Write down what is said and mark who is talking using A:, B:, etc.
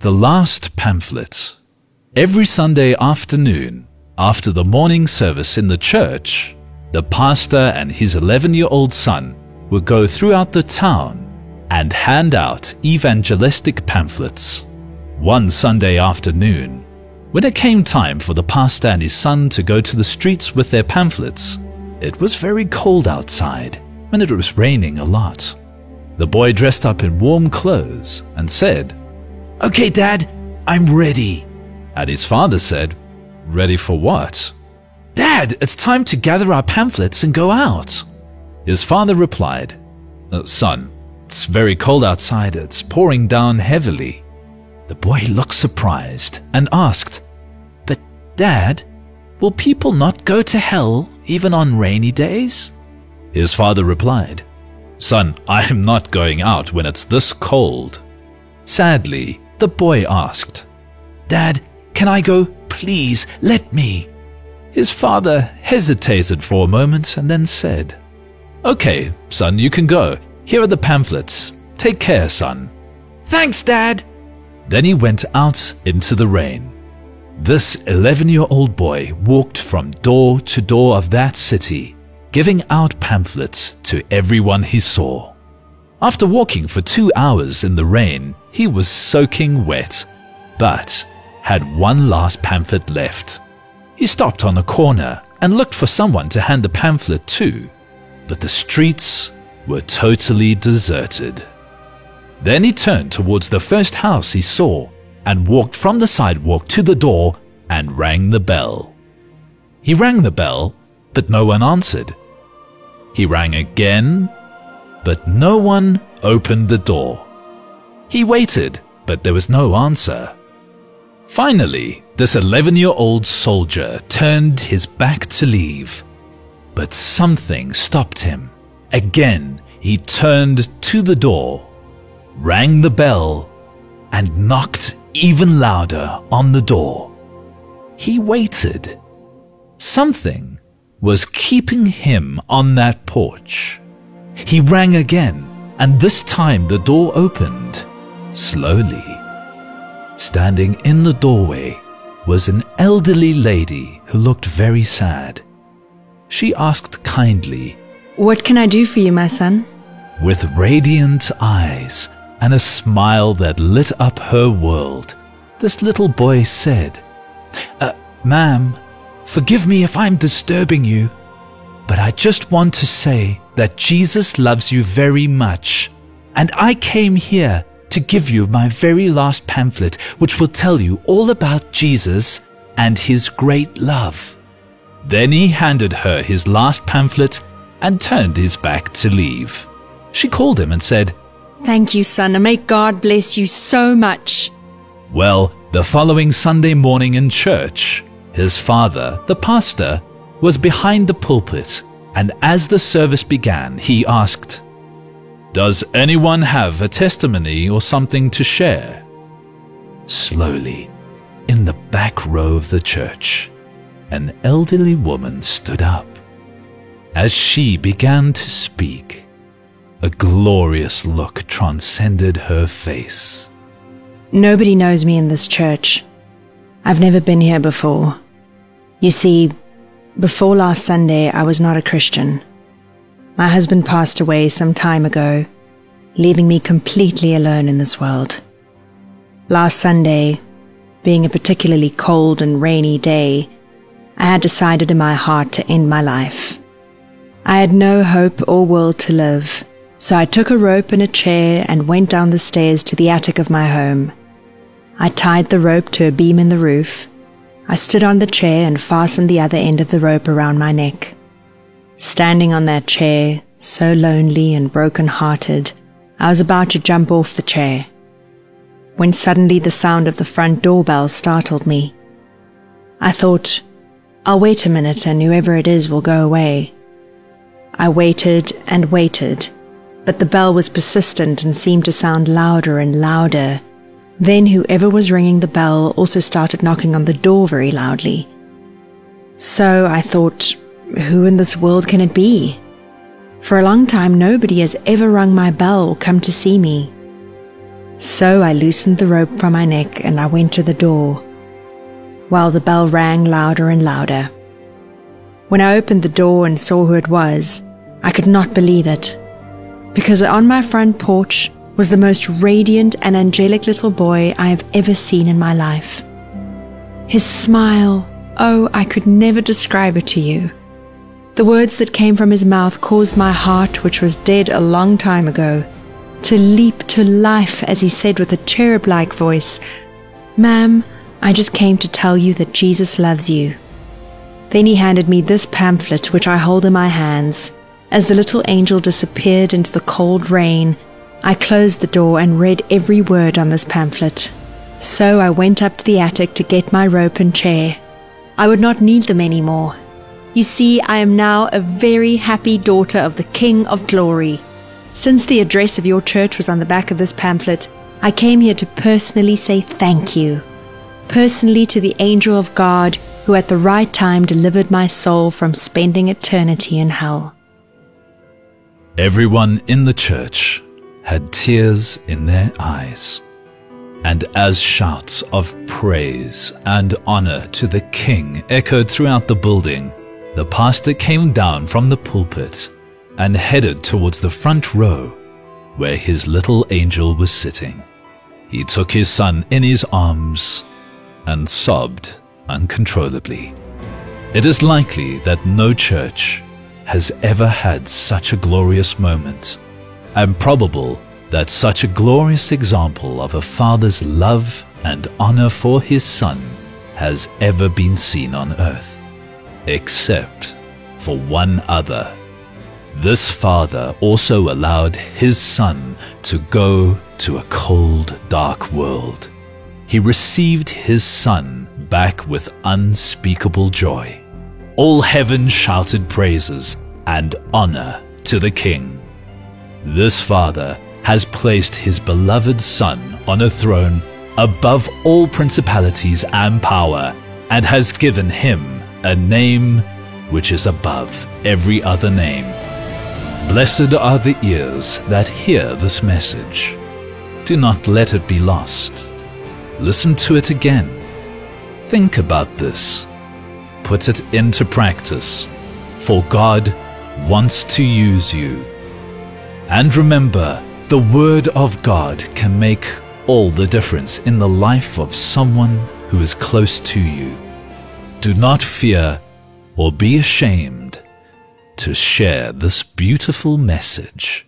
A: The last pamphlet. Every Sunday afternoon, after the morning service in the church, the pastor and his 11 year old son would go throughout the town and hand out evangelistic pamphlets. One Sunday afternoon, when it came time for the pastor and his son to go to the streets with their pamphlets, it was very cold outside and it was raining a lot. The boy dressed up in warm clothes and said, Okay, Dad, I'm ready. And his father said, Ready for what? Dad, it's time to gather our pamphlets and go out. His father replied, "Uh, Son, it's very cold outside. It's pouring down heavily. The boy looked surprised and asked, But, Dad, will people not go to hell even on rainy days? His father replied, Son, I am not going out when it's this cold. Sadly, the boy asked, Dad, can I go? Please, let me. His father hesitated for a moment and then said, Okay, son, you can go. Here are the pamphlets. Take care, son. Thanks, Dad. Then he went out into the rain. This 11 year old boy walked from door to door of that city, giving out pamphlets to everyone he saw. After walking for two hours in the rain, he was soaking wet, but had one last pamphlet left. He stopped on a corner and looked for someone to hand the pamphlet to, but the streets were totally deserted. Then he turned towards the first house he saw and walked from the sidewalk to the door and rang the bell. He rang the bell, but no one answered. He rang again, but no one opened the door. He waited, but there was no answer. Finally, this 11 year old soldier turned his back to leave, but something stopped him. Again, he turned to the door, rang the bell, and knocked even louder on the door. He waited. Something was keeping him on that porch. He rang again, and this time the door opened slowly. Standing in the doorway was an elderly lady who looked very sad. She asked kindly,
B: What can I do for you, my son?
A: with radiant eyes and a smile that lit up her world, this little boy said, uh, Ma'am, forgive me if I'm disturbing you, but I just want to say that Jesus loves you very much, and I came here to give you my very last pamphlet, which will tell you all about Jesus and his great love. Then he handed her his last pamphlet and turned his back to leave. She called him and said,
B: Thank you, son, and may God bless you so much.
A: Well, the following Sunday morning in church, his father, the pastor, was behind the pulpit, and as the service began, he asked, Does anyone have a testimony or something to share? Slowly, in the back row of the church, an elderly woman stood up. As she began to speak, a glorious look transcended her face.
B: Nobody knows me in this church. I've never been here before. You see, before last Sunday, I was not a Christian. My husband passed away some time ago, leaving me completely alone in this world. Last Sunday, being a particularly cold and rainy day, I had decided in my heart to end my life. I had no hope or will to live, so I took a rope and a chair and went down the stairs to the attic of my home. I tied the rope to a beam in the roof. I stood on the chair and fastened the other end of the rope around my neck. Standing on that chair, so lonely and broken hearted, I was about to jump off the chair. When suddenly the sound of the front doorbell startled me. I thought, I'll wait a minute and whoever it is will go away. I waited and waited, but the bell was persistent and seemed to sound louder and louder. Then whoever was ringing the bell also started knocking on the door very loudly. So I thought, who in this world can it be? For a long time, nobody has ever rung my bell or come to see me. So I loosened the rope from my neck and I went to the door, while the bell rang louder and louder. When I opened the door and saw who it was, I could not believe it, because on my front porch was the most radiant and angelic little boy I have ever seen in my life. His smile, oh, I could never describe it to you. The words that came from his mouth caused my heart, which was dead a long time ago, to leap to life as he said with a cherub like voice, Ma'am, I just came to tell you that Jesus loves you. Then he handed me this pamphlet, which I hold in my hands. As the little angel disappeared into the cold rain, I closed the door and read every word on this pamphlet. So I went up to the attic to get my rope and chair. I would not need them any more. You see, I am now a very happy daughter of the King of Glory. Since the address of your church was on the back of this pamphlet, I came here to personally say thank you. Personally to the angel of God who at the right time delivered my soul from spending eternity in hell.
A: Everyone in the church had tears in their eyes. And as shouts of praise and honor to the king echoed throughout the building, the pastor came down from the pulpit and headed towards the front row where his little angel was sitting. He took his son in his arms and sobbed uncontrollably. It is likely that no church has ever had such a glorious moment, and probable that such a glorious example of a father's love and honor for his son has ever been seen on earth, except for one other. This father also allowed his son to go to a cold, dark world. He received his son back with unspeakable joy. All heaven shouted praises and honor to the king. This father has placed his beloved Son on a throne above all principalities and power, and has given him a name which is above every other name. Blessed are the ears that hear this message. Do not let it be lost. Listen to it again. Think about this. Put it into practice, for God wants to use you. And remember, the Word of God can make all the difference in the life of someone who is close to you. Do not fear or be ashamed to share this beautiful message.